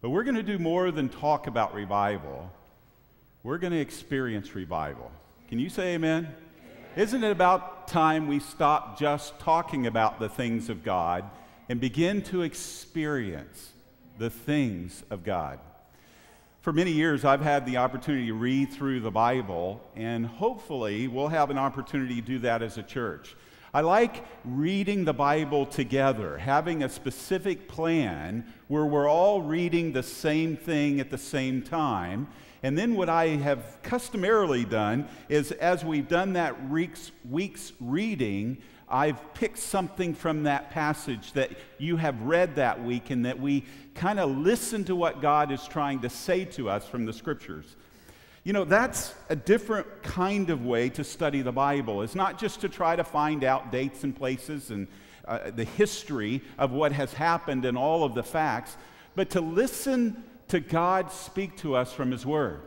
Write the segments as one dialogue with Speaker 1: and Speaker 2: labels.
Speaker 1: But we're going to do more than talk about revival. We're going to experience revival. Can you say amen? amen? Isn't it about time we stop just talking about the things of God and begin to experience the things of God? For many years, I've had the opportunity to read through the Bible, and hopefully, we'll have an opportunity to do that as a church. I like reading the Bible together, having a specific plan where we're all reading the same thing at the same time. And then, what I have customarily done is, as we've done that week's, week's reading, I've picked something from that passage that you have read that week and that we kind of listen to what God is trying to say to us from the scriptures. You know, that's a different kind of way to study the Bible. It's not just to try to find out dates and places and uh, the history of what has happened and all of the facts, but to listen to God speak to us from His Word.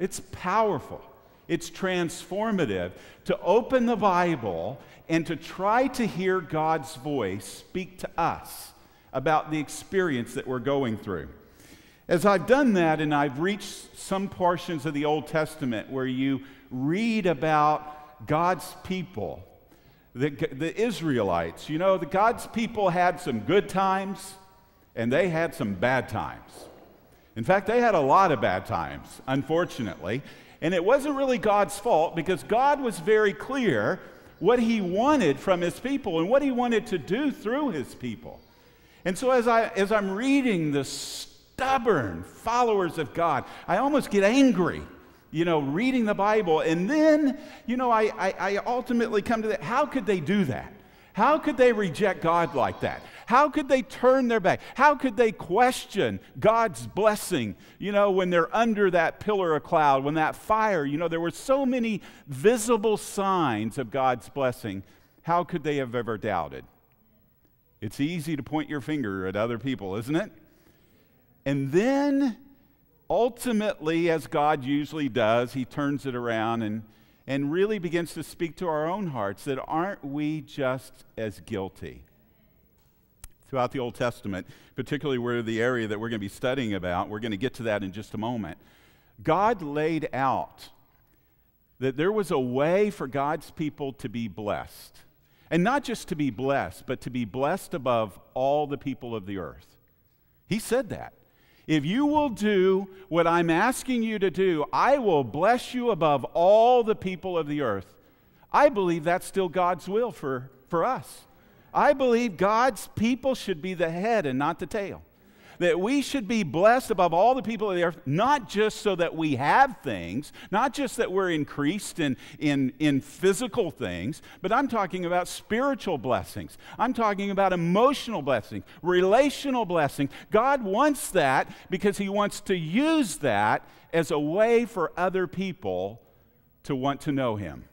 Speaker 1: It's powerful. It's transformative to open the Bible and to try to hear God's voice speak to us about the experience that we're going through. As I've done that and I've reached some portions of the Old Testament where you read about God's people, the, the Israelites, you know, the God's people had some good times and they had some bad times. In fact, they had a lot of bad times, unfortunately. And it wasn't really God's fault because God was very clear what he wanted from his people and what he wanted to do through his people. And so as, I, as I'm reading the stubborn followers of God, I almost get angry, you know, reading the Bible. And then, you know, I, I, I ultimately come to that. How could they do that? How could they reject God like that? How could they turn their back? How could they question God's blessing, you know, when they're under that pillar of cloud, when that fire, you know, there were so many visible signs of God's blessing. How could they have ever doubted? It's easy to point your finger at other people, isn't it? And then ultimately, as God usually does, He turns it around and and really begins to speak to our own hearts that aren't we just as guilty? Throughout the Old Testament, particularly where the area that we're going to be studying about, we're going to get to that in just a moment. God laid out that there was a way for God's people to be blessed. And not just to be blessed, but to be blessed above all the people of the earth. He said that. If you will do what I'm asking you to do, I will bless you above all the people of the earth. I believe that's still God's will for, for us. I believe God's people should be the head and not the tail that we should be blessed above all the people of the earth, not just so that we have things, not just that we're increased in, in, in physical things, but I'm talking about spiritual blessings. I'm talking about emotional blessings, relational blessings. God wants that because He wants to use that as a way for other people to want to know Him.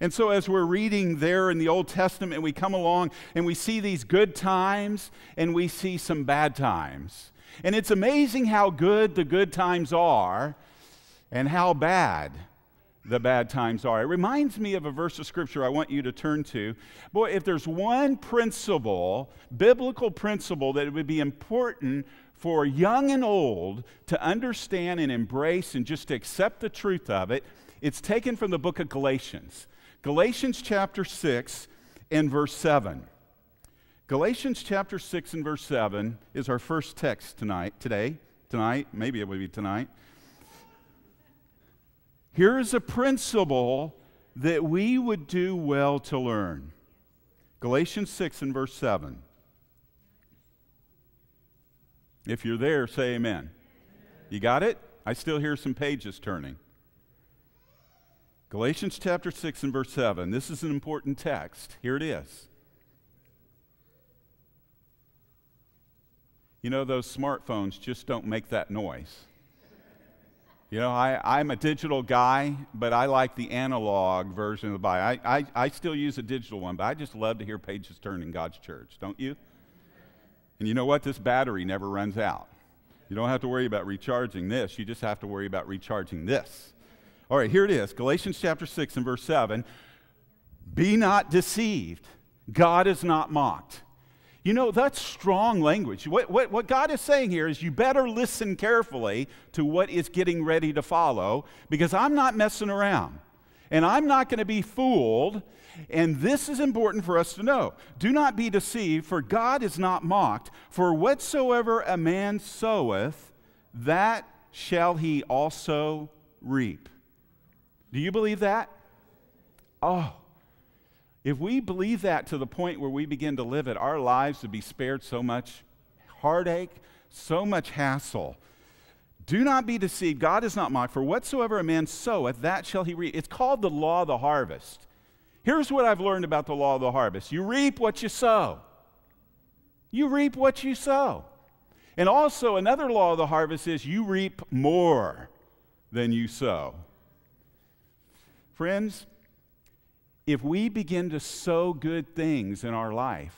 Speaker 1: And so, as we're reading there in the Old Testament, we come along and we see these good times and we see some bad times. And it's amazing how good the good times are and how bad the bad times are. It reminds me of a verse of scripture I want you to turn to. Boy, if there's one principle, biblical principle, that it would be important for young and old to understand and embrace and just to accept the truth of it, it's taken from the book of Galatians. Galatians chapter 6 and verse 7. Galatians chapter 6 and verse 7 is our first text tonight, today, tonight, maybe it will be tonight. Here is a principle that we would do well to learn. Galatians 6 and verse 7. If you're there, say amen. You got it? I still hear some pages turning. Galatians chapter 6 and verse 7. This is an important text. Here it is. You know, those smartphones just don't make that noise. You know, I, I'm a digital guy, but I like the analog version of the Bible. I, I, I still use a digital one, but I just love to hear pages turn in God's church, don't you? And you know what? This battery never runs out. You don't have to worry about recharging this, you just have to worry about recharging this. All right, here it is Galatians chapter 6 and verse 7. Be not deceived, God is not mocked. You know, that's strong language. What, what, what, God is saying here is you better listen carefully to what is getting ready to follow because I'm not messing around. And I'm not going to be fooled. And this is important for us to know. Do not be deceived, for God is not mocked. For whatsoever a man soweth, that shall he also reap. Do you believe that? Oh, if we believe that to the point where we begin to live it, our lives would be spared so much heartache, so much hassle. Do not be deceived. God is not mocked. For whatsoever a man soweth, that shall he reap. It's called the law of the harvest. Here's what I've learned about the law of the harvest you reap what you sow. You reap what you sow. And also, another law of the harvest is you reap more than you sow. Friends, if we begin to sow good things in our life,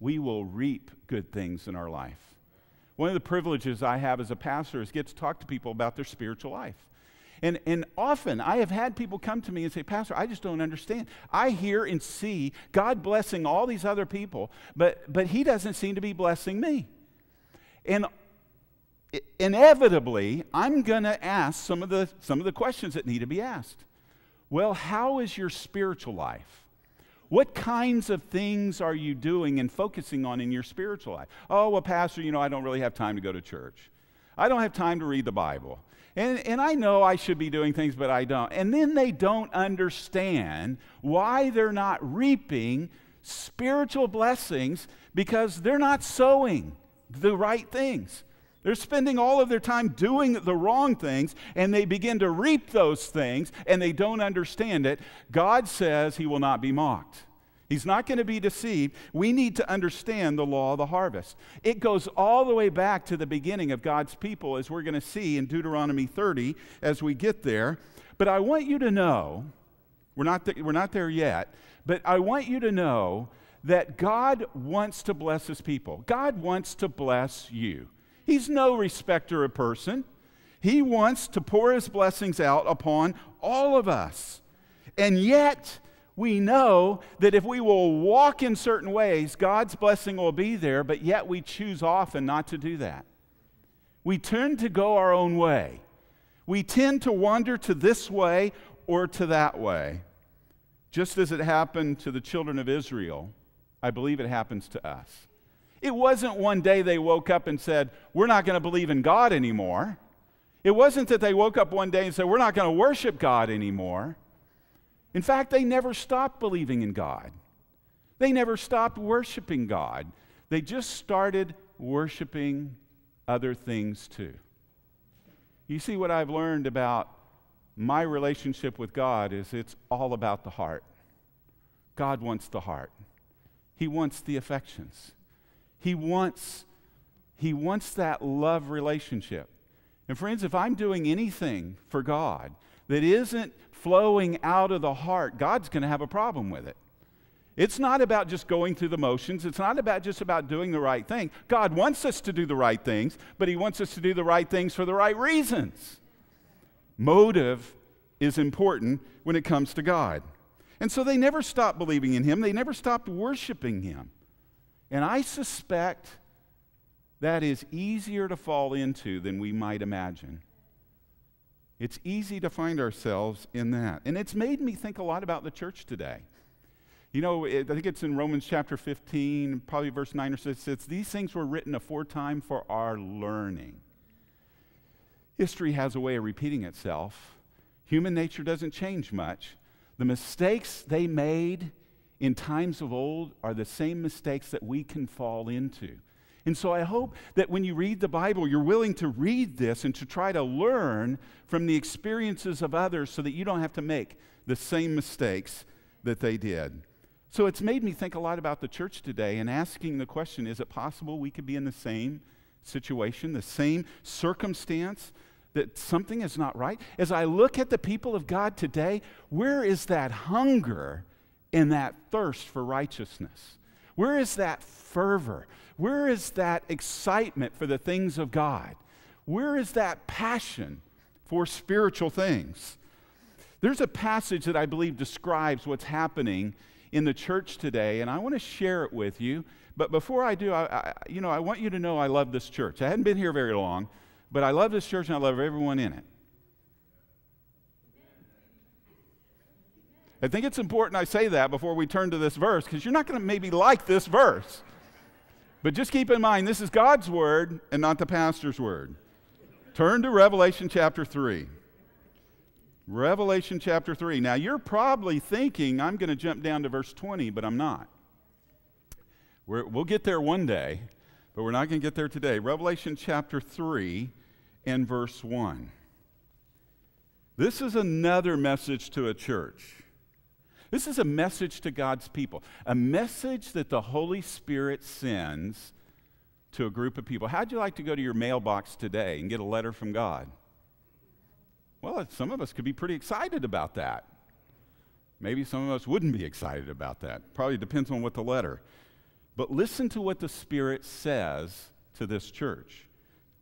Speaker 1: we will reap good things in our life. One of the privileges I have as a pastor is get to talk to people about their spiritual life. And, and often I have had people come to me and say, Pastor, I just don't understand. I hear and see God blessing all these other people, but, but He doesn't seem to be blessing me. And inevitably, I'm going to ask some of, the, some of the questions that need to be asked. Well, how is your spiritual life? What kinds of things are you doing and focusing on in your spiritual life? Oh, well, Pastor, you know, I don't really have time to go to church. I don't have time to read the Bible. And, and I know I should be doing things, but I don't. And then they don't understand why they're not reaping spiritual blessings because they're not sowing the right things. They're spending all of their time doing the wrong things, and they begin to reap those things, and they don't understand it. God says He will not be mocked. He's not going to be deceived. We need to understand the law of the harvest. It goes all the way back to the beginning of God's people, as we're going to see in Deuteronomy 30 as we get there. But I want you to know, we're not, th- we're not there yet, but I want you to know that God wants to bless His people. God wants to bless you. He's no respecter of person. He wants to pour his blessings out upon all of us. And yet, we know that if we will walk in certain ways, God's blessing will be there, but yet we choose often not to do that. We tend to go our own way. We tend to wander to this way or to that way. Just as it happened to the children of Israel, I believe it happens to us. It wasn't one day they woke up and said, We're not going to believe in God anymore. It wasn't that they woke up one day and said, We're not going to worship God anymore. In fact, they never stopped believing in God. They never stopped worshiping God. They just started worshiping other things too. You see, what I've learned about my relationship with God is it's all about the heart. God wants the heart, He wants the affections. He wants, he wants that love relationship. And friends, if I'm doing anything for God that isn't flowing out of the heart, God's going to have a problem with it. It's not about just going through the motions. It's not about just about doing the right thing. God wants us to do the right things, but He wants us to do the right things for the right reasons. Motive is important when it comes to God. And so they never stopped believing in Him, they never stopped worshiping Him. And I suspect that is easier to fall into than we might imagine. It's easy to find ourselves in that. And it's made me think a lot about the church today. You know, it, I think it's in Romans chapter 15, probably verse 9 or 6. It's these things were written aforetime for our learning. History has a way of repeating itself. Human nature doesn't change much. The mistakes they made in times of old are the same mistakes that we can fall into. And so I hope that when you read the Bible, you're willing to read this and to try to learn from the experiences of others so that you don't have to make the same mistakes that they did. So it's made me think a lot about the church today and asking the question is it possible we could be in the same situation, the same circumstance? That something is not right. As I look at the people of God today, where is that hunger in that thirst for righteousness? Where is that fervor? Where is that excitement for the things of God? Where is that passion for spiritual things? There's a passage that I believe describes what's happening in the church today, and I want to share it with you But before I do, I, I, you know, I want you to know I love this church. I hadn't been here very long, but I love this church and I love everyone in it. I think it's important I say that before we turn to this verse because you're not going to maybe like this verse. But just keep in mind, this is God's word and not the pastor's word. Turn to Revelation chapter 3. Revelation chapter 3. Now, you're probably thinking I'm going to jump down to verse 20, but I'm not. we will get there one day, but we're not going to get there today. Revelation chapter 3 and verse 1. This is another message to a church. This is a message to God's people, a message that the Holy Spirit sends to a group of people. How'd you like to go to your mailbox today and get a letter from God? Well, some of us could be pretty excited about that. Maybe some of us wouldn't be excited about that. Probably depends on what the letter. But listen to what the Spirit says to this church.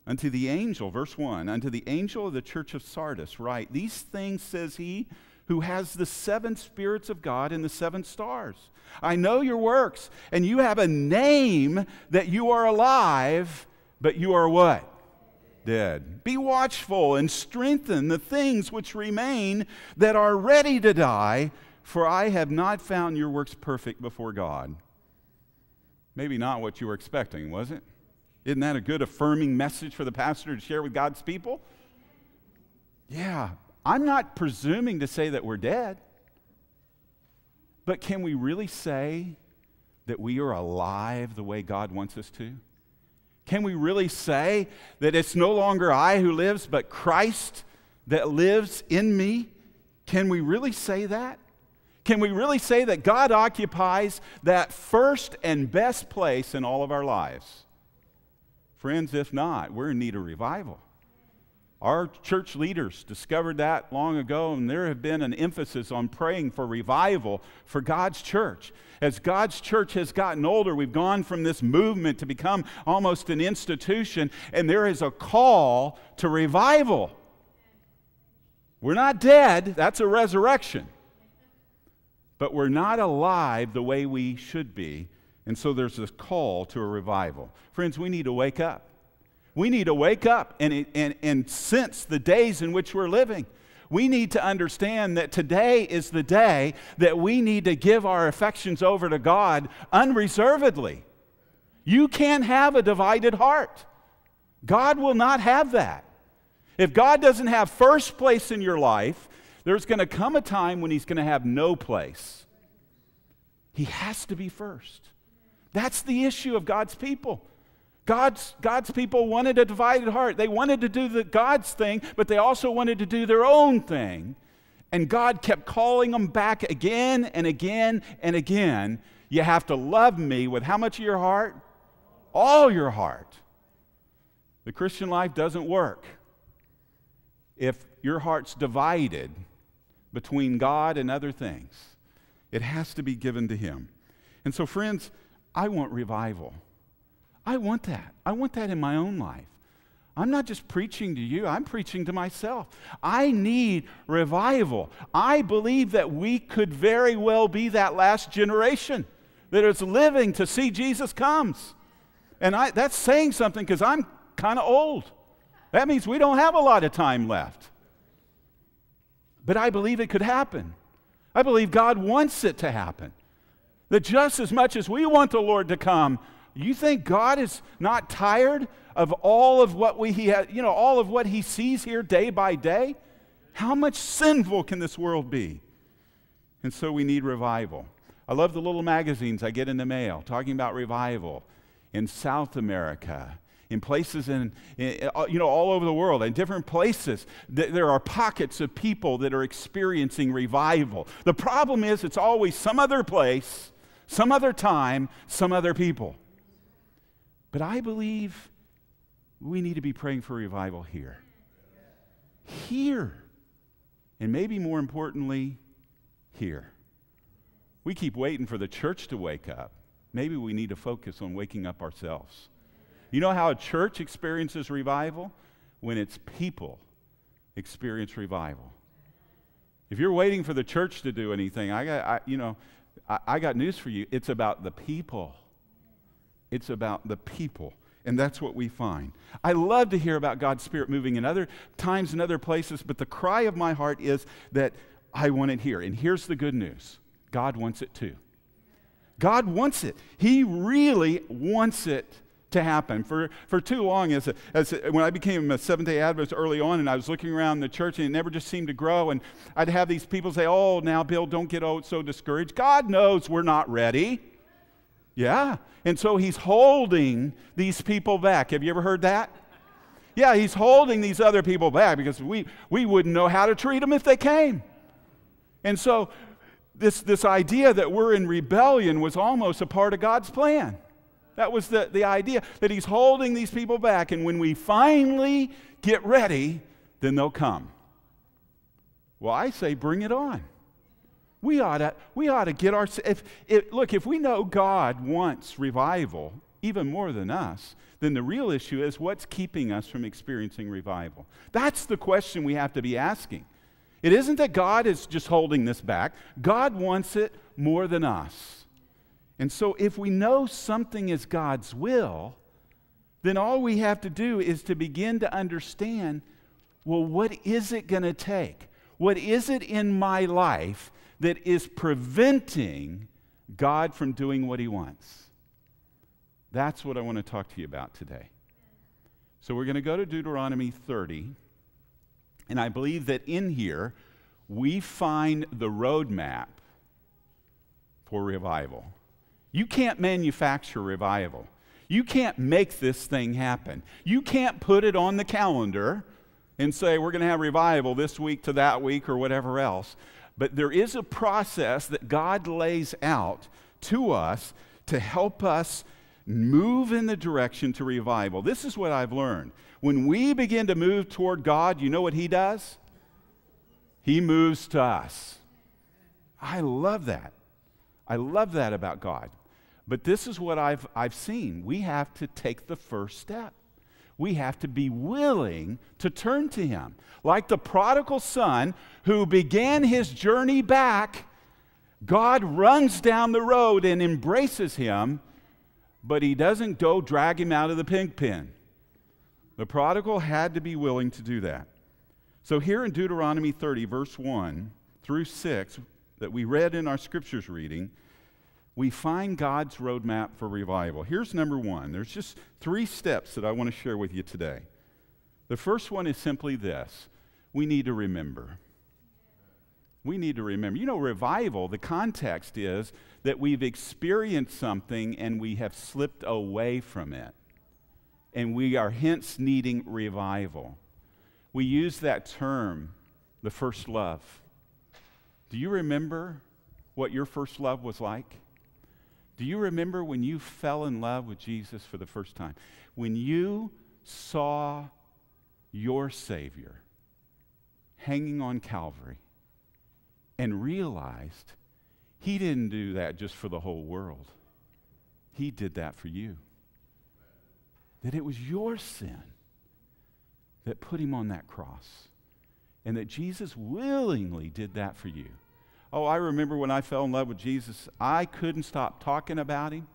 Speaker 1: Unto the angel, verse 1, unto the angel of the church of Sardis, write, These things says he who has the seven spirits of God and the seven stars. I know your works, and you have a name that you are alive, but you are what? Dead. Be watchful and strengthen the things which remain that are ready to die, for I have not found your works perfect before God. Maybe not what you were expecting, was it? Isn't that a good affirming message for the pastor to share with God's people? Yeah, I'm not presuming to say that we're dead, but can we really say that we are alive the way God wants us to? Can we really say that it's no longer I who lives, but Christ that lives in me? Can we really say that? Can we really say that God occupies that first and best place in all of our lives? Friends, if not, we're in need of revival. Our church leaders discovered that long ago, and there have been an emphasis on praying for revival for God's church. As God's church has gotten older, we've gone from this movement to become almost an institution, and there is a call to revival. We're not dead, that's a resurrection. But we're not alive the way we should be, and so there's this call to a revival. Friends, we need to wake up. We need to wake up and, and, and sense the days in which we're living. We need to understand that today is the day that we need to give our affections over to God unreservedly. You can't have a divided heart. God will not have that. If God doesn't have first place in your life, there's going to come a time when He's going to have no place. He has to be first. That's the issue of God's people. God's, God's people wanted a divided heart. They wanted to do the God's thing, but they also wanted to do their own thing. And God kept calling them back again and again and again. You have to love me with how much of your heart? All your heart. The Christian life doesn't work if your heart's divided between God and other things. It has to be given to Him. And so, friends, I want revival. I want that. I want that in my own life. I'm not just preaching to you, I'm preaching to myself. I need revival. I believe that we could very well be that last generation that is living to see Jesus comes. And I, that's saying something because I'm kind of old. That means we don't have a lot of time left. But I believe it could happen. I believe God wants it to happen. That just as much as we want the Lord to come, you think God is not tired of all of what we, he you know, all of what he sees here day by day? How much sinful can this world be? And so we need revival. I love the little magazines I get in the mail talking about revival in South America, in places in, in, uh, you know all over the world in different places there are pockets of people that are experiencing revival the problem is it's always some other place some other time some other people but I believe we need to be praying for revival here. Here. And maybe more importantly, here. We keep waiting for the church to wake up. Maybe we need to focus on waking up ourselves. You know how a church experiences revival? When its people experience revival. If you're waiting for the church to do anything, I got, I, you know, I, I got news for you. It's about the people it's about the people. And that's what we find. I love to hear about God's Spirit moving in other times and other places, but the cry of my heart is that I want it here. And here's the good news God wants it too. God wants it. He really wants it to happen. For, for too long, as, a, as a, when I became a Seventh day Adventist early on, and I was looking around the church, and it never just seemed to grow, and I'd have these people say, Oh, now, Bill, don't get oh, so discouraged. God knows we're not ready. Yeah. And so he's holding these people back. Have you ever heard that? Yeah, he's holding these other people back because we, we wouldn't know how to treat them if they came. And so this, this idea that we're in rebellion was almost a part of God's plan. That was the, the idea that he's holding these people back, and when we finally get ready, then they'll come. Well, I say, bring it on. We ought to, we ought to get our. If, if, look, if we know God wants revival even more than us, then the real issue is what's keeping us from experiencing revival? That's the question we have to be asking. It isn't that God is just holding this back, God wants it more than us. And so, if we know something is God's will, then all we have to do is to begin to understand well, what is it going to take? What is it in my life that is preventing God from doing what He wants? That's what I want to talk to you about today. So, we're going to go to Deuteronomy 30. And I believe that in here, we find the roadmap for revival. You can't manufacture revival. You can't make this thing happen. You can't put it on the calendar and say, we're going to have revival this week to that week or whatever else. But there is a process that God lays out to us to help us move in the direction to revival. This is what I've learned. When we begin to move toward God, you know what He does? He moves to us. I love that. I love that about God. But this is what I've, I've seen. We have to take the first step. We have to be willing to turn to Him. Like the prodigal son who began his journey back, God runs down the road and embraces him, but He doesn't go drag him out of the pig pen. The prodigal had to be willing to do that. So, here in Deuteronomy 30, verse 1 through 6, that we read in our scriptures reading, we find God's roadmap for revival. Here's number one. There's just three steps that I want to share with you today. The first one is simply this we need to remember. We need to remember. You know, revival, the context is that we've experienced something and we have slipped away from it and we are hence needing revival. We use that term, the first love. Do you remember what your first love was like? Do you remember when you fell in love with Jesus for the first time? When you saw your Savior hanging on Calvary and realized He didn't do that just for the whole world, He did that for you that it was your sin that put him on that cross and that Jesus willingly did that for you. Oh, I remember when I fell in love with Jesus, I couldn't stop talking about him.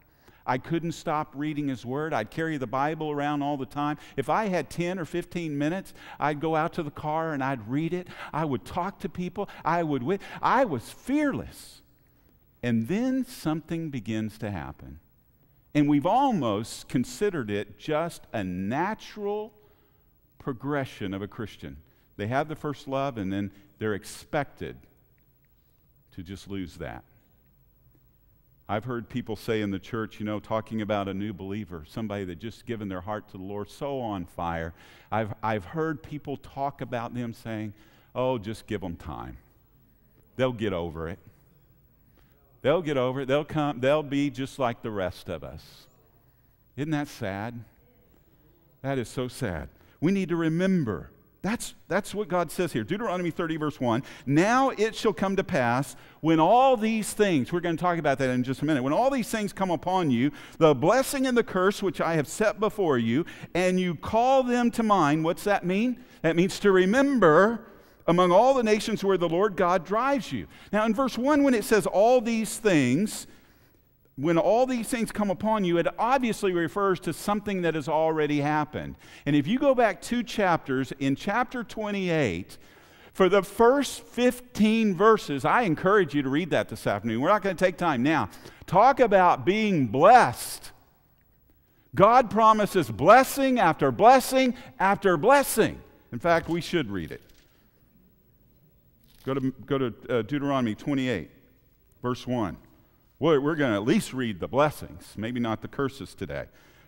Speaker 1: I couldn't stop reading his word. I'd carry the Bible around all the time. If I had 10 or 15 minutes, I'd go out to the car and I'd read it. I would talk to people. I would I was fearless. And then something begins to happen. And we've almost considered it just a natural progression of a Christian. They have the first love, and then they're expected to just lose that. I've heard people say in the church, you know, talking about a new believer, somebody that just given their heart to the Lord, so on fire. I've, I've heard people talk about them saying, oh, just give them time. They'll get over it. They'll get over it. They'll come. They'll be just like the rest of us. Isn't that sad? That is so sad. We need to remember. That's, that's what God says here. Deuteronomy 30, verse 1. Now it shall come to pass when all these things, we're going to talk about that in just a minute, when all these things come upon you, the blessing and the curse which I have set before you, and you call them to mind, what's that mean? That means to remember among all the nations where the Lord God drives you. Now, in verse 1, when it says all these things, when all these things come upon you, it obviously refers to something that has already happened. And if you go back two chapters, in chapter 28, for the first 15 verses, I encourage you to read that this afternoon. We're not going to take time now. Talk about being blessed. God promises blessing after blessing after blessing. In fact, we should read it. Go to, go to uh, Deuteronomy 28, verse 1. We're, we're going to at least read the blessings, maybe not the curses today.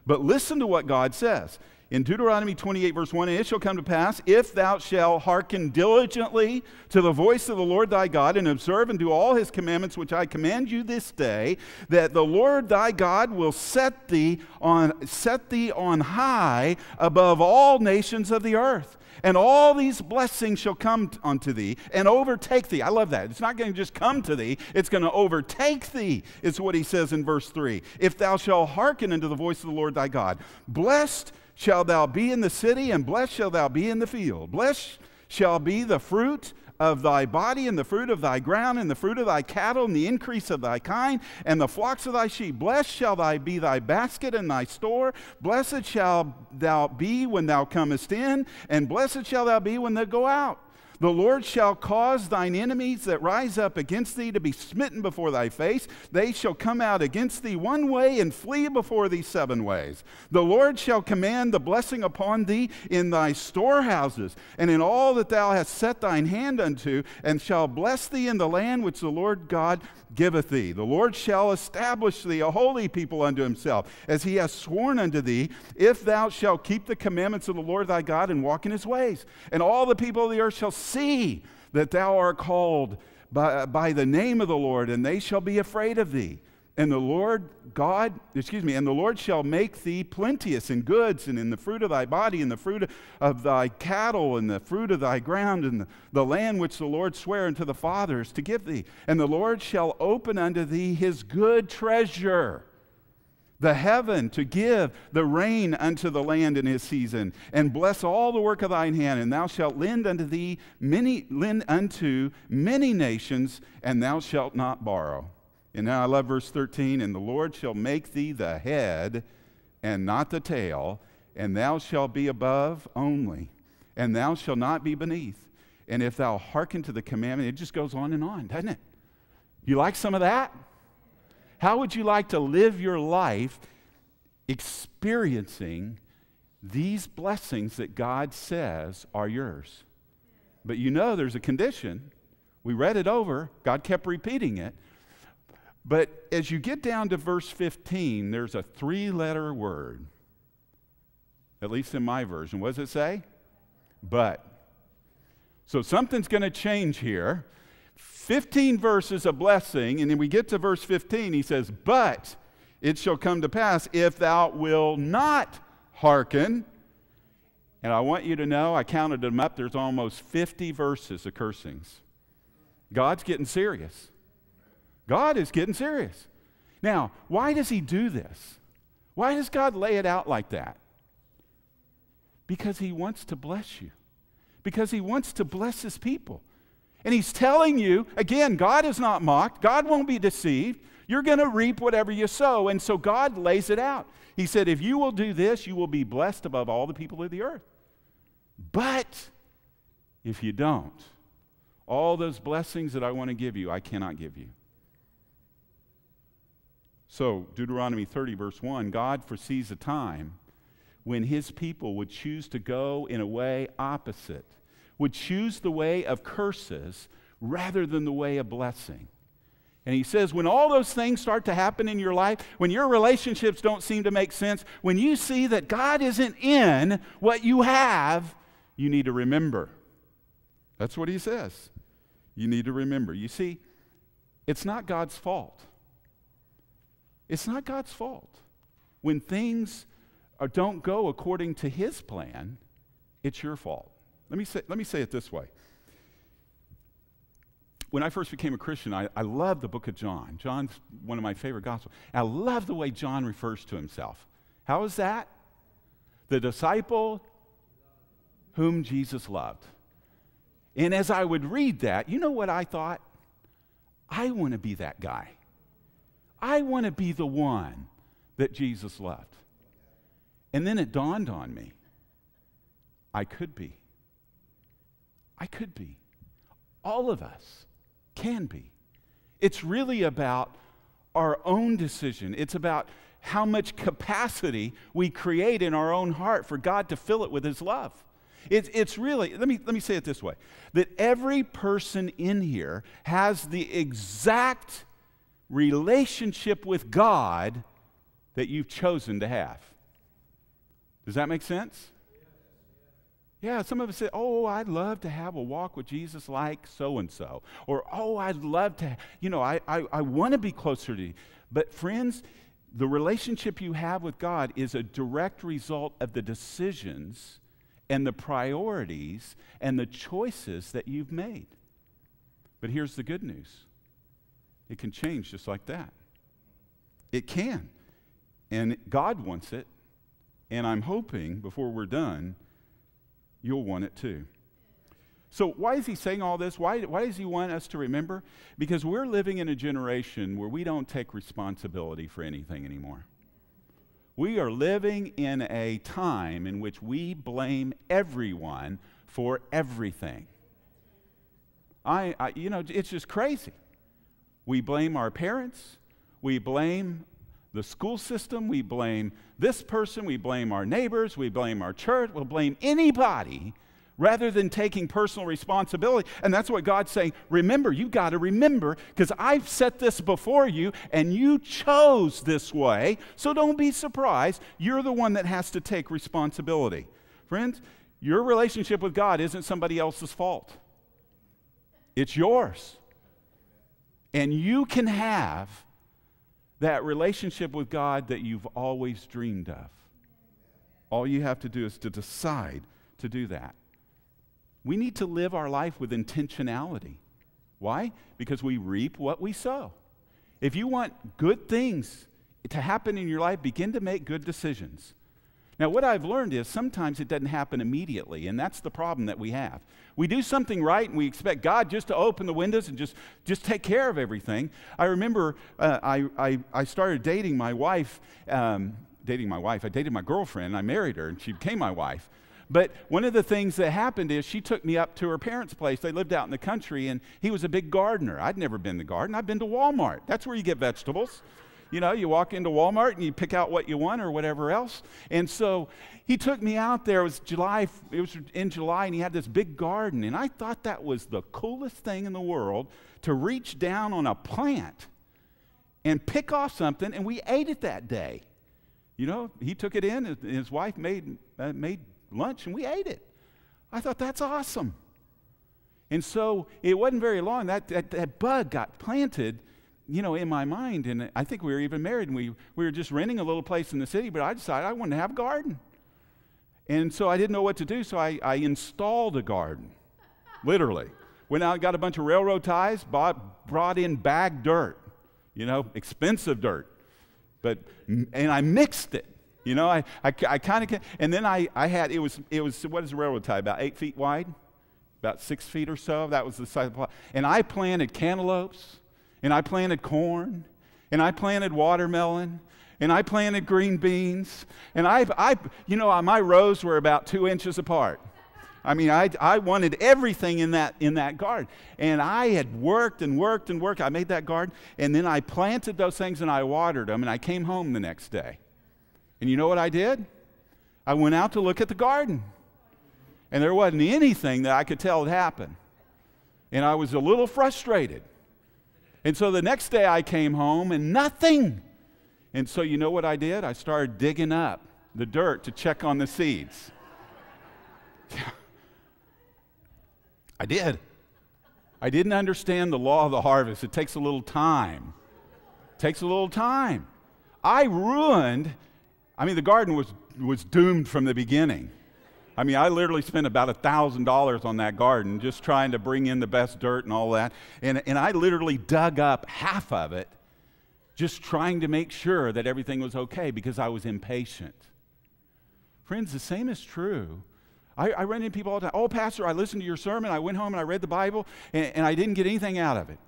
Speaker 1: But listen to what God says. In Deuteronomy 28, verse 1, and it shall come to pass, if thou shalt hearken diligently to the voice of the Lord thy God, and observe and do all his commandments which I command you this day, that the Lord thy God will set thee on, set thee on high above all nations of the earth and all these blessings shall come unto thee and overtake thee. I love that. It's not going to just come to thee, it's going to overtake thee, is what he says in verse 3. If thou shalt hearken unto the voice of the Lord thy God, blessed shall thou be in the city, and blessed shall thou be in the field. Blessed shall be the fruit of thy body, and the fruit of thy ground, and the fruit of thy cattle, and the increase of thy kind, and the flocks of thy sheep. Blessed shall thy be thy basket and thy store. Blessed shall thou be when thou comest in, and blessed shall thou be when thou go out. The Lord shall cause thine enemies that rise up against thee to be smitten before thy face. They shall come out against thee one way and flee before thee seven ways. The Lord shall command the blessing upon thee in thy storehouses and in all that thou hast set thine hand unto, and shall bless thee in the land which the Lord God giveth thee. The Lord shall establish thee a holy people unto himself, as he has sworn unto thee, if thou shalt keep the commandments of the Lord thy God and walk in his ways. And all the people of the earth shall see that thou art called by, by the name of the Lord, and they shall be afraid of thee. And the Lord God, excuse me, and the Lord shall make thee plenteous in goods and in the fruit of thy body, and the fruit of thy cattle, and the fruit of thy ground, and the, land which the Lord sware unto the fathers to give thee. And the Lord shall open unto thee his good treasure, the heaven, to give the rain unto the land in his season, and bless all the work of thine hand. And thou shalt lend unto thee many, lend unto many nations, and thou shalt not borrow. And now I love verse 13 and the Lord shall make thee the head and not the tail, and thou shalt be above only, and thou shalt not be beneath. And if thou hearken to the commandment, it just goes on and on, doesn't it? You like some of that? How would you like to live your life experiencing these blessings that God says are yours? But you know there's a condition. We read it over, God kept repeating it. But as you get down to verse 15, there's a three letter word, at least in my version. What does it say? But. So something's going to change here. 15 verses of blessing, and then we get to verse 15. He says, But it shall come to pass if thou will not hearken. And I want you to know, I counted them up, there's almost 50 verses of cursings. God's getting serious. God is getting serious. Now, why does he do this? Why does God lay it out like that? Because he wants to bless you, because he wants to bless his people. And he's telling you, again, God is not mocked, God won't be deceived. You're going to reap whatever you sow. And so God lays it out. He said, If you will do this, you will be blessed above all the people of the earth. But if you don't, all those blessings that I want to give you, I cannot give you. So, Deuteronomy 30, verse 1 God foresees a time when his people would choose to go in a way opposite, would choose the way of curses rather than the way of blessing. And he says, when all those things start to happen in your life, when your relationships don't seem to make sense, when you see that God isn't in what you have, you need to remember. That's what he says. You need to remember. You see, it's not God's fault. It's not God's fault. When things are, don't go according to His plan, it's your fault. Let me say, let me say it this way. When I first became a Christian, I, I love the book of John. John's one of my favorite gospels. I love the way John refers to himself. How is that? The disciple whom Jesus loved. And as I would read that, you know what I thought? I want to be that guy. I want to be the one that Jesus loved. And then it dawned on me I could be. I could be. All of us can be. It's really about our own decision. It's about how much capacity we create in our own heart for God to fill it with His love. It's, really, let me, let me say it this way that every person in here has the exact relationship with God that you've chosen to have. Does that make sense? Yeah, some of us say, oh, I'd love to have a walk with Jesus like so and so. Or, oh, I'd love to, you know, I, I, I want to be closer to you. But, friends, the relationship you have with God is a direct result of the decisions and the priorities and the choices that you've made. But here's the good news it can change just like that. It can. And God wants it. And I'm hoping before we're done, you'll want it too. So, why is he saying all this? Why, why does he want us to remember? Because we're living in a generation where we don't take responsibility for anything anymore. We are living in a time in which we blame everyone for everything. I, I, you know, it's just crazy. We blame our parents. We blame the school system. We blame this person. We blame our neighbors. We blame our church. We'll blame anybody rather than taking personal responsibility. And that's what God's saying. Remember, you've got to remember because I've set this before you and you chose this way. So don't be surprised. You're the one that has to take responsibility. Friends, your relationship with God isn't somebody else's fault, it's yours. And you can have that relationship with God that you've always dreamed of. All you have to do is to decide to do that. We need to live our life with intentionality. Why? Because we reap what we sow. If you want good things to happen in your life, begin to make good decisions. Now, what I've learned is sometimes it doesn't happen immediately, and that's the problem that we have. We do something right and we expect God just to open the windows and just, just take care of everything. I remember uh, I, I, I, started dating my wife, um, dating my wife. I dated my girlfriend, and I married her, and she became my wife. But one of the things that happened is she took me up to her parents' place. They lived out in the country, and he was a big gardener. I'd never been to the garden. I'd been to Walmart. That's where you get vegetables. You know, you walk into Walmart and you pick out what you want or whatever else. And so he took me out there. It was July. It was in July, and he had this big garden. And I thought that was the coolest thing in the world to reach down on a plant and pick off something, and we ate it that day. You know, he took it in. And his wife made uh, made lunch and we ate it. I thought, that's awesome. And so it wasn't very long. That, that, that bug got planted, you know, in my mind. And I think we were even married and we, we were just renting a little place in the city, but I decided I wanted to have a garden. And so I didn't know what to do, so I, I installed a garden, literally. Went out and got a bunch of railroad ties, bought, brought in bag dirt, you know, expensive dirt. But, and I mixed it. You know, I, I, I kind of, and then I, I had, it was, it was, what is a railroad tie? About eight feet wide? About six feet or so. That was the size of the plot. And I planted cantaloupes, and I planted corn, and I planted watermelon, and I planted green beans, and I, I you know, my rows were about two inches apart. I mean, I, I wanted everything in that, in that garden. And I had worked and worked and worked. I made that garden, and then I planted those things and I watered them, and I came home the next day. And you know what I did? I went out to look at the garden. And there wasn't anything that I could tell had happened. And I was a little frustrated. And so the next day I came home and nothing. And so you know what I did? I started digging up the dirt to check on the seeds. I did. I didn't understand the law of the harvest. It takes a little time. It takes a little time. I ruined I mean, the garden was, was doomed from the beginning. I mean, I literally spent about a $1,000 on that garden just trying to bring in the best dirt and all that. And, and I literally dug up half of it just trying to make sure that everything was okay because I was impatient. Friends, the same is true. I, I run into people all the time. Oh, Pastor, I listened to your sermon. I went home and I read the Bible and, and I didn't get anything out of it.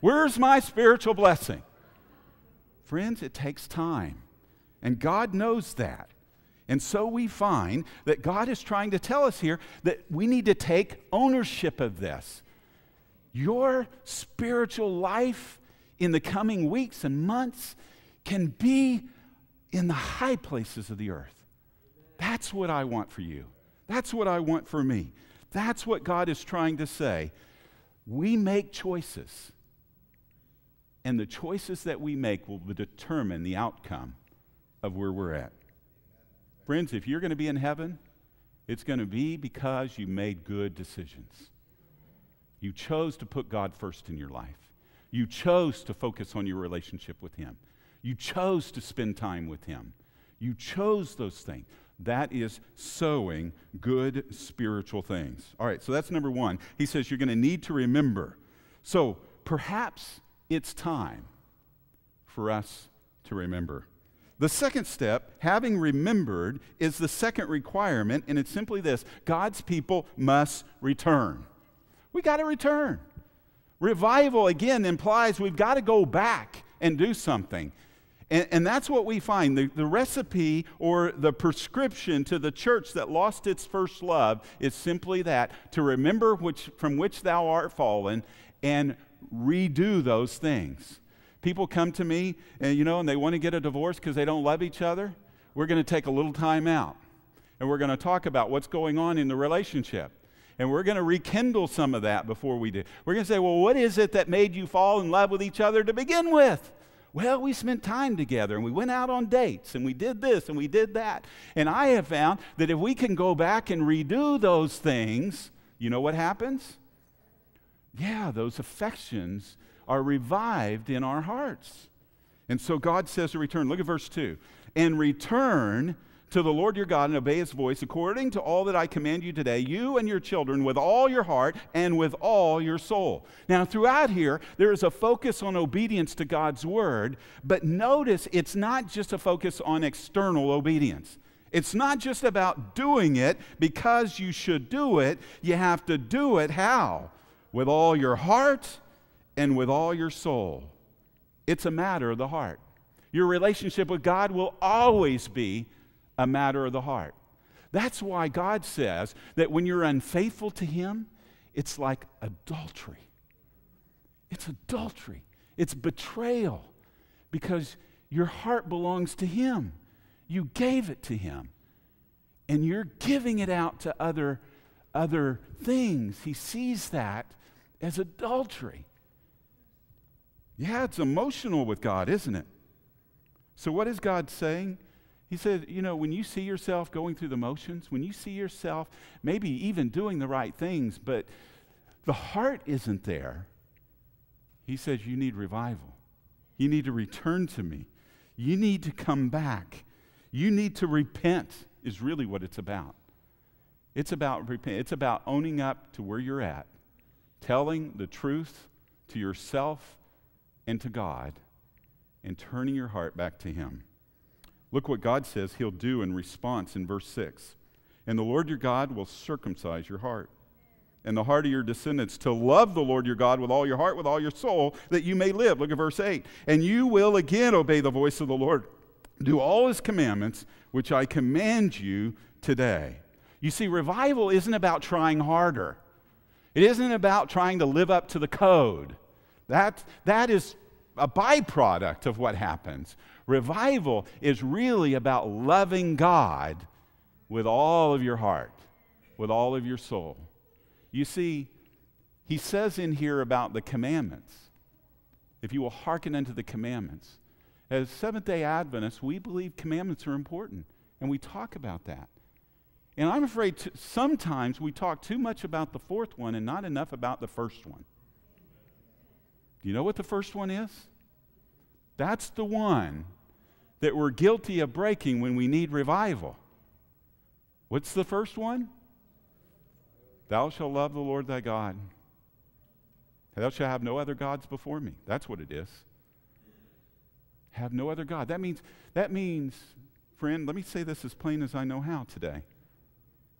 Speaker 1: Where's my spiritual blessing? Friends, it takes time. And God knows that. And so we find that God is trying to tell us here that we need to take ownership of this. Your spiritual life in the coming weeks and months can be in the high places of the earth. That's what I want for you. That's what I want for me. That's what God is trying to say. We make choices, and the choices that we make will determine the outcome of where we're at. Friends, if you're going to be in heaven, it's going to be because you made good decisions. You chose to put God first in your life. You chose to focus on your relationship with Him. You chose to spend time with Him. You chose those things. That is sowing good spiritual things. All right, so that's number one. He says you're going to need to remember. So perhaps it's time for us to remember. The second step, having remembered, is the second requirement, and it's simply this God's people must return. We got to return. Revival, again, implies we've got to go back and do something. And, and, that's what we find. The, the recipe or the prescription to the church that lost its first love is simply that to remember which, from which thou art fallen and redo those things. People come to me and you know and they want to get a divorce because they don't love each other. We're going to take a little time out and we're going to talk about what's going on in the relationship. And we're going to rekindle some of that before we do. We're going to say, well, what is it that made you fall in love with each other to begin with? Well, we spent time together and we went out on dates and we did this and we did that. And I have found that if we can go back and redo those things, you know what happens? Yeah, those affections are revived in our hearts. And so God says to return. Look at verse 2. And return to the Lord your God and obey his voice according to all that I command you today, you and your children, with all your heart and with all your soul. Now, throughout here, there is a focus on obedience to God's word, but notice it's not just a focus on external obedience. It's not just about doing it because you should do it. You have to do it how? With all your heart and with all your soul. It's a matter of the heart. Your relationship with God will always be a matter of the heart. That's why God says that when you're unfaithful to Him, it's like adultery. It's adultery, it's betrayal because your heart belongs to Him. You gave it to Him, and you're giving it out to other, other things. He sees that as adultery. Yeah, it's emotional with God, isn't it? So, what is God saying? He said, you know, when you see yourself going through the motions, when you see yourself maybe even doing the right things, but the heart isn't there, he says, you need revival. You need to return to me. You need to come back. You need to repent, is really what it's about. It's about repent. It's about owning up to where you're at, telling the truth to yourself and to God, and turning your heart back to Him. Look what God says he'll do in response in verse 6. And the Lord your God will circumcise your heart and the heart of your descendants to love the Lord your God with all your heart, with all your soul, that you may live. Look at verse 8. And you will again obey the voice of the Lord, do all his commandments, which I command you today. You see, revival isn't about trying harder, it isn't about trying to live up to the code. That, that is a byproduct of what happens. Revival is really about loving God with all of your heart, with all of your soul. You see, he says in here about the commandments. If you will hearken unto the commandments. As Seventh day Adventists, we believe commandments are important, and we talk about that. And I'm afraid to, sometimes we talk too much about the fourth one and not enough about the first one. You know what the first one is? That's the one that we're guilty of breaking when we need revival. What's the first one? Thou shalt love the Lord thy God. Thou shalt have no other gods before me. That's what it is. Have no other God. That means, that means, friend, let me say this as plain as I know how today.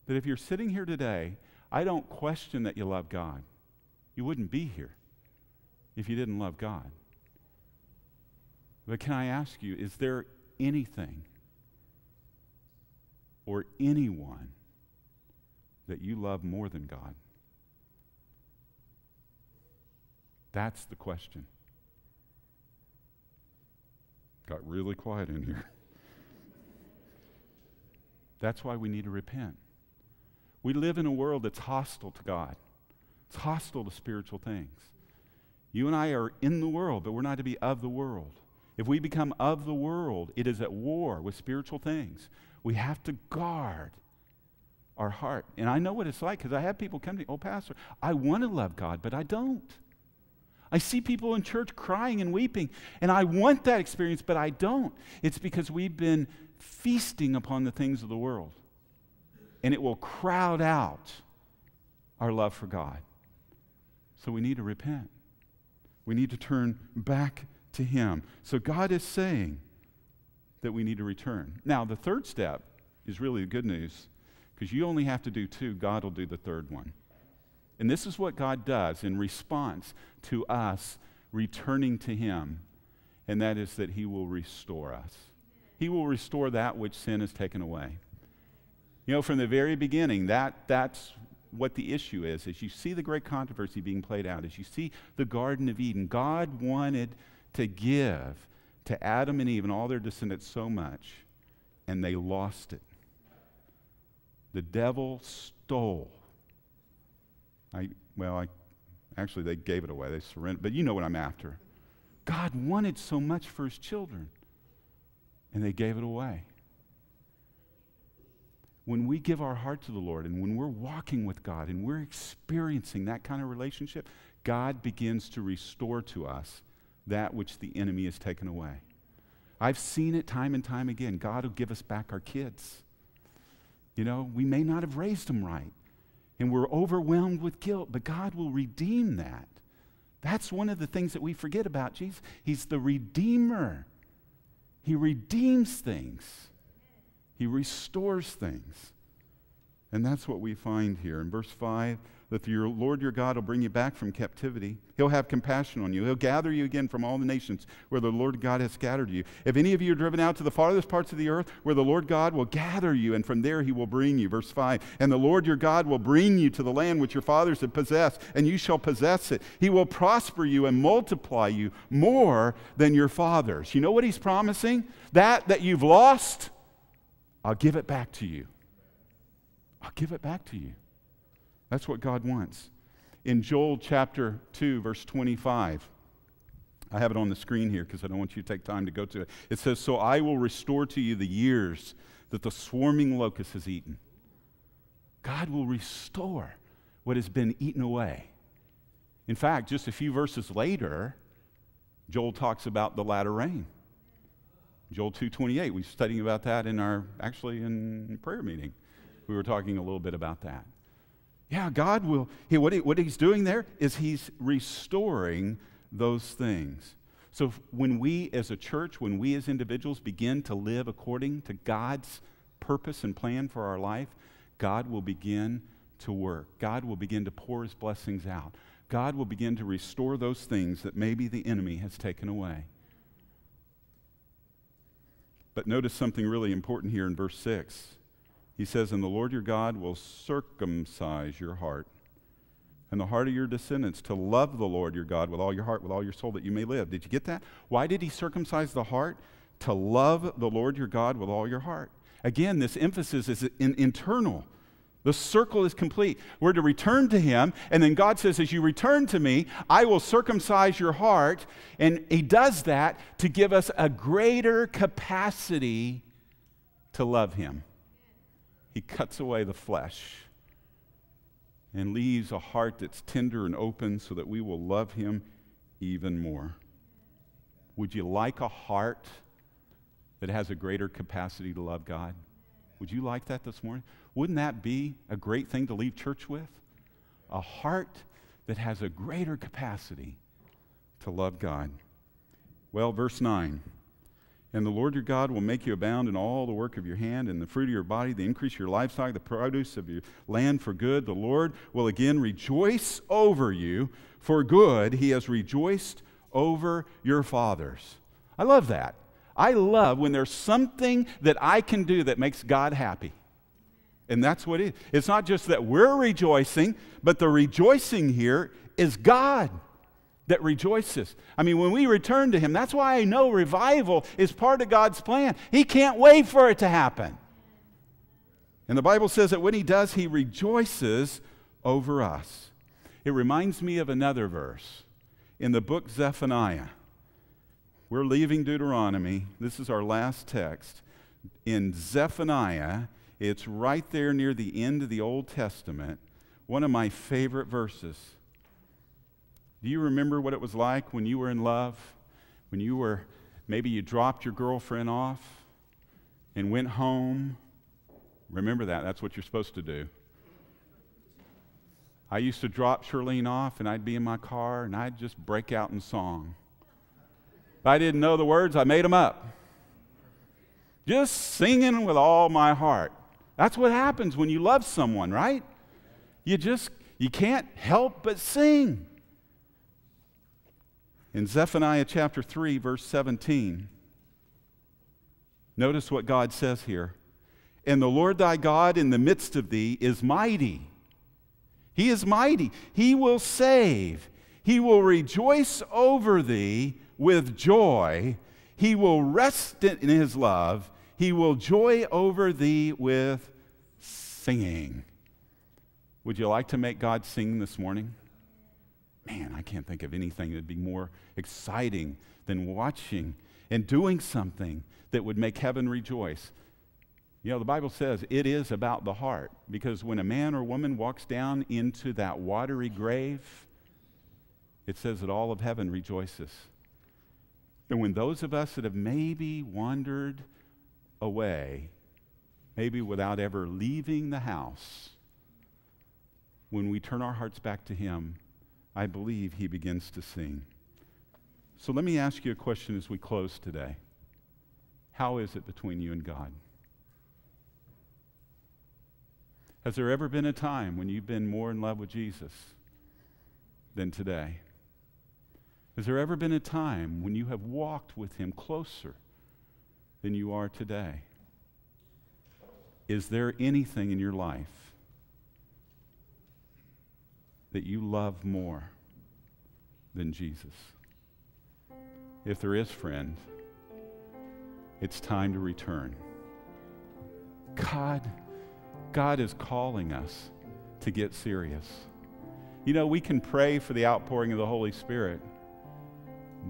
Speaker 1: That if you're sitting here today, I don't question that you love God. You wouldn't be here if you didn't love God. But can I ask you, is there anything or anyone that you love more than God? That's the question. Got really quiet in here. That's why we need to repent. We live in a world that's hostile to God, it's hostile to spiritual things. You and I are in the world, but we're not to be of the world. If we become of the world, it is at war with spiritual things. We have to guard our heart. And I know what it's like because I have people come to me, oh, Pastor, I want to love God, but I don't. I see people in church crying and weeping, and I want that experience, but I don't. It's because we've been feasting upon the things of the world, and it will crowd out our love for God. So we need to repent. We need to turn back to Him. So God is saying that we need to return. Now, the third step is really the good news because you only have to do two, God will do the third one. And this is what God does in response to us returning to Him, and that is that He will restore us. He will restore that which sin has taken away. You know, from the very beginning, that, that's what the issue is. As you see the great controversy being played out, as you see the Garden of Eden, God wanted to give to Adam and Eve and all their descendants so much, and they lost it. The devil stole I, well, I, actually, they gave it away. They surrendered. But you know what I'm after. God wanted so much for his children, and they gave it away. When we give our heart to the Lord and when we're walking with God and we're experiencing that kind of relationship, God begins to restore to us that which the enemy has taken away. I've seen it time and time again. God will give us back our kids. You know, we may not have raised them right and we're overwhelmed with guilt, but God will redeem that. That's one of the things that we forget about Jesus. He's the Redeemer, He redeems things, He restores things. And that's what we find here. In verse 5, that your Lord your God will bring you back from captivity. He'll have compassion on you. He'll gather you again from all the nations where the Lord God has scattered you. If any of you are driven out to the farthest parts of the earth, where the Lord God will gather you, and from there he will bring you. Verse 5 And the Lord your God will bring you to the land which your fathers have possessed, and you shall possess it. He will prosper you and multiply you more than your fathers. You know what he's promising? That that you've lost, I'll give it back to you. I'll give it back to you. That's what God wants. In Joel chapter 2, verse 25, I have it on the screen here because I don't want you to take time to go to it. It says, So I will restore to you the years that the swarming locust has eaten. God will restore what has been eaten away. In fact, just a few verses later, Joel talks about the latter rain. Joel 2:28. We are studying about that in our actually in prayer meeting. We were talking a little bit about that. Yeah, God will. He, what, he, what He's doing there is He's restoring those things. So when we as a church, when we as individuals begin to live according to God's purpose and plan for our life, God will begin to work. God will begin to pour His blessings out. God will begin to restore those things that maybe the enemy has taken away. But notice something really important here in verse 6. He says, And the Lord your God will circumcise your heart and the heart of your descendants to love the Lord your God with all your heart, with all your soul, that you may live. Did you get that? Why did he circumcise the heart? To love the Lord your God with all your heart. Again, this emphasis is in, internal. The circle is complete. We're to return to Him, and then God says, As you return to me, I will circumcise your heart. And He does that to give us a greater capacity to love Him. He cuts away the flesh and leaves a heart that's tender and open so that we will love Him even more. Would you like a heart that has a greater capacity to love God? Would you like that this morning? Wouldn't that be a great thing to leave church with? A heart that has a greater capacity to love God. Well, verse 9. And the Lord your God will make you abound in all the work of your hand, and the fruit of your body, the increase of your livestock, the produce of your land for good. The Lord will again rejoice over you for good. He has rejoiced over your fathers. I love that. I love when there's something that I can do that makes God happy. And that's what it is. It's not just that we're rejoicing, but the rejoicing here is God that rejoices. I mean, when we return to Him, that's why I know revival is part of God's plan. He can't wait for it to happen. And the Bible says that when He does, He rejoices over us. It reminds me of another verse in the book Zephaniah. We're leaving Deuteronomy. This is our last text. In Zephaniah, it's right there near the end of the Old Testament, one of my favorite verses. Do you remember what it was like when you were in love? When you were, maybe you dropped your girlfriend off and went home? Remember that. That's what you're supposed to do. I used to drop Charlene off and I'd be in my car and I'd just break out in song. If I didn't know the words, I made them up. Just singing with all my heart. That's what happens when you love someone, right? You just you can't help but sing. In Zephaniah chapter 3 verse 17, notice what God says here. And the Lord thy God in the midst of thee is mighty. He is mighty. He will save. He will rejoice over thee with joy. He will rest in his love. He will joy over thee with singing. Would you like to make God sing this morning? Man, I can't think of anything that'd be more exciting than watching and doing something that would make heaven rejoice. You know, the Bible says it is about the heart because when a man or woman walks down into that watery grave, it says that all of heaven rejoices. And when those of us that have maybe wandered away, maybe without ever leaving the house, when we turn our hearts back to Him, I believe He begins to sing. So let me ask you a question as we close today. How is it between you and God? Has there ever been a time when you've been more in love with Jesus than today? Has there ever been a time when you have walked with Him closer than you are today? Is there anything in your life that you love more than Jesus? If there is, friend, it's time to return. God, God is calling us to get serious. You know, we can pray for the outpouring of the Holy Spirit.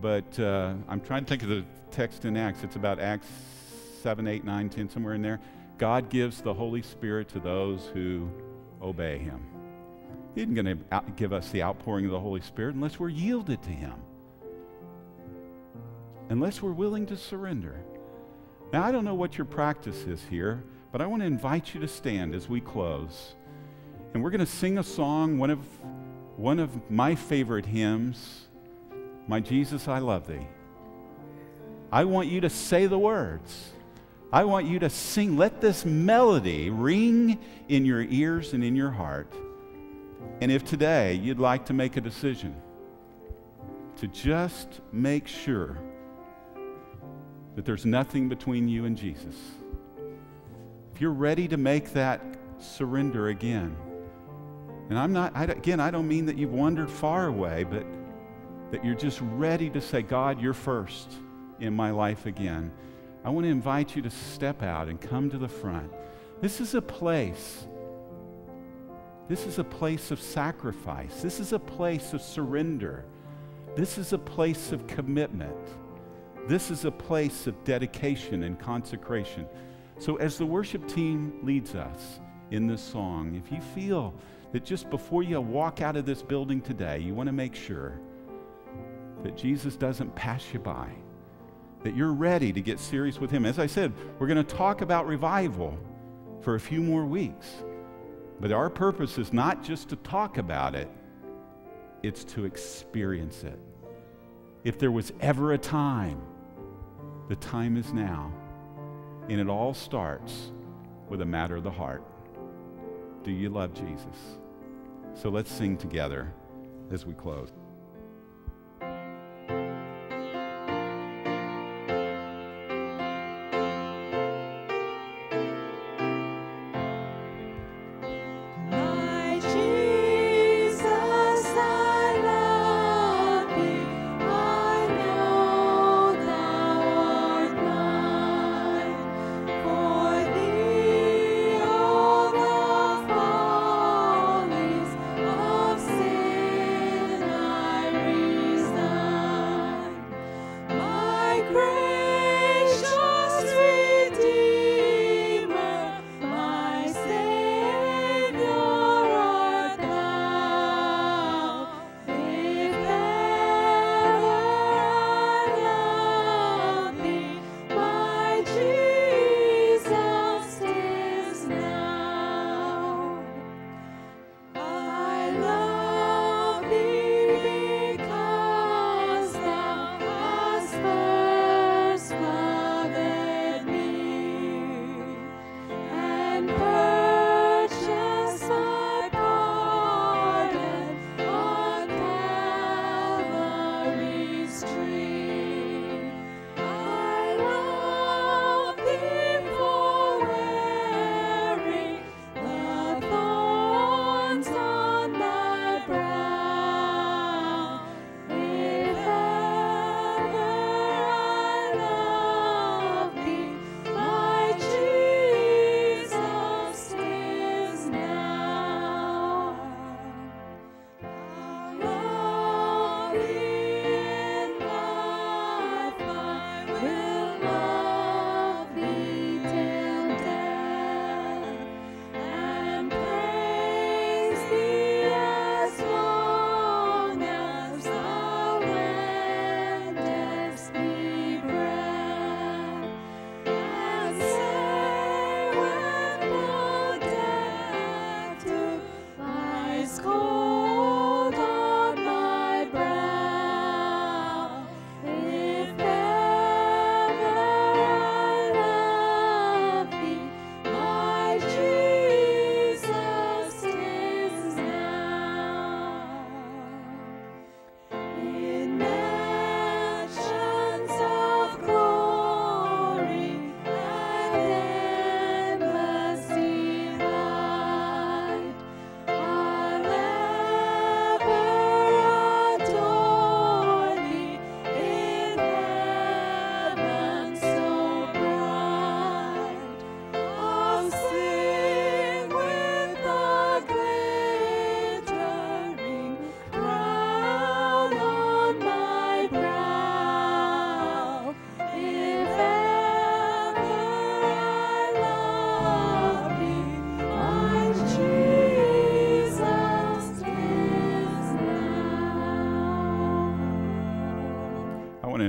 Speaker 1: But uh, I'm trying to think of the text in Acts. It's about Acts 7, 8, 9, 10, somewhere in there. God gives the Holy Spirit to those who obey Him. He isn't going to give us the outpouring of the Holy Spirit unless we're yielded to Him, unless we're willing to surrender. Now, I don't know what your practice is here, but I want to invite you to stand as we close. And we're going to sing a song, one of, one of my favorite hymns. My Jesus, I love thee. I want you to say the words. I want you to sing. Let this melody ring in your ears and in your heart. And if today you'd like to make a decision to just make sure that there's nothing between you and Jesus, if you're ready to make that surrender again, and I'm not, I, again, I don't mean that you've wandered far away, but that you're just ready to say, God, you're first in my life again, I want to invite you to step out and come to the front. This is a place. This is a place of sacrifice. This is a place of surrender. This is a place of commitment. This is a place of dedication and consecration. So, as the worship team leads us in this song, if you feel that just before you walk out of this building today, you want to make sure that Jesus doesn't pass you by, that you're ready to get serious with Him. As I said, we're going to talk about revival for a few more weeks. But our purpose is not just to talk about it, it's to experience it. If there was ever a time, the time is now. And it all starts with a matter of the heart. Do you love Jesus? So let's sing together as we close.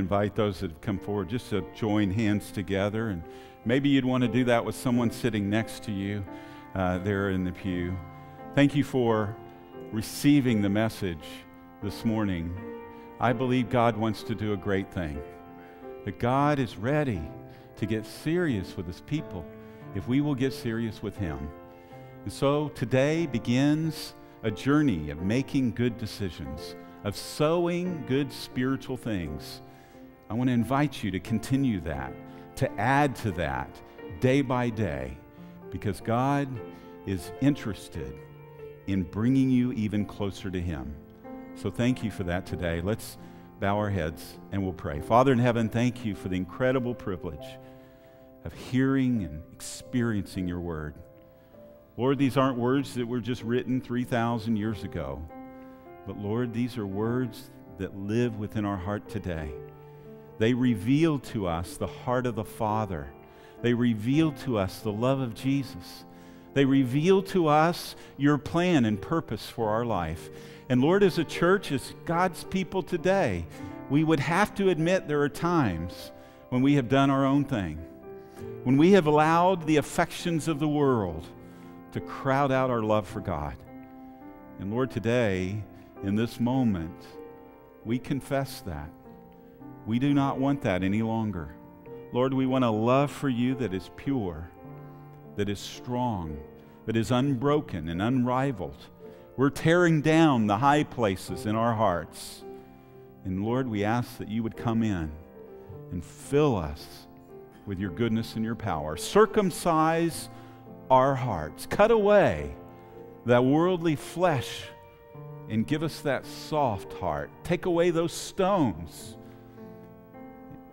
Speaker 1: Invite those that have come forward just to join hands together. And maybe you'd want to do that with someone sitting next to you uh, there in the pew. Thank you for receiving the message this morning. I believe God wants to do a great thing. That God is ready to get serious with his people if we will get serious with him. And so today begins a journey of making good decisions, of sowing good spiritual things. I want to invite you to continue that, to add to that day by day, because God is interested in bringing you even closer to Him. So thank you for that today. Let's bow our heads and we'll pray. Father in heaven, thank you for the incredible privilege of hearing and experiencing your word. Lord, these aren't words that were just written 3,000 years ago, but Lord, these are words that live within our heart today. They reveal to us the heart of the Father. They reveal to us the love of Jesus. They reveal to us your plan and purpose for our life. And Lord, as a church, as God's people today, we would have to admit there are times when we have done our own thing, when we have allowed the affections of the world to crowd out our love for God. And Lord, today, in this moment, we confess that. We do not want that any longer. Lord, we want a love for you that is pure that is strong, that is unbroken and unrivaled. We're tearing down the high places in our hearts. And Lord, we ask that you would come in and fill us with your goodness and your power. Circumcise our hearts. Cut away that worldly flesh and give us that soft heart. Take away those stones.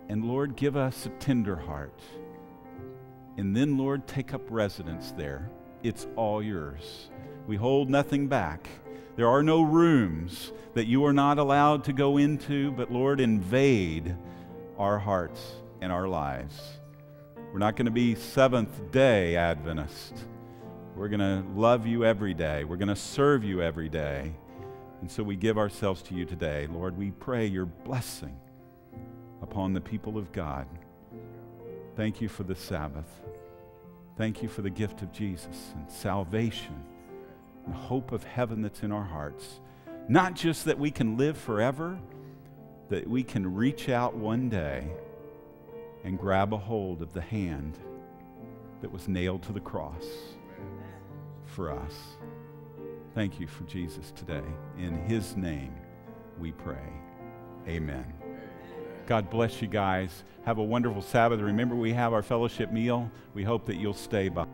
Speaker 1: And Lord, give us a tender heart. And then, Lord, take up residence there. It's all yours. We hold nothing back. There are no rooms that you are not allowed to go into, but Lord, invade our hearts and our lives. We're not going to be Seventh day Adventists. We're going to love you every day. We're going to serve you every day. And so we give ourselves to you today. Lord, we pray your blessing upon the people of God. Thank you for the Sabbath. Thank you for the gift of Jesus and salvation and hope of heaven that's in our hearts. Not just that we can live forever, that we can reach out one day and grab a hold of the hand that was nailed to the cross for us. Thank you for Jesus today. In his name we pray. Amen. God bless you guys. Have a wonderful Sabbath. Remember, we have our fellowship meal. We hope that you'll stay by.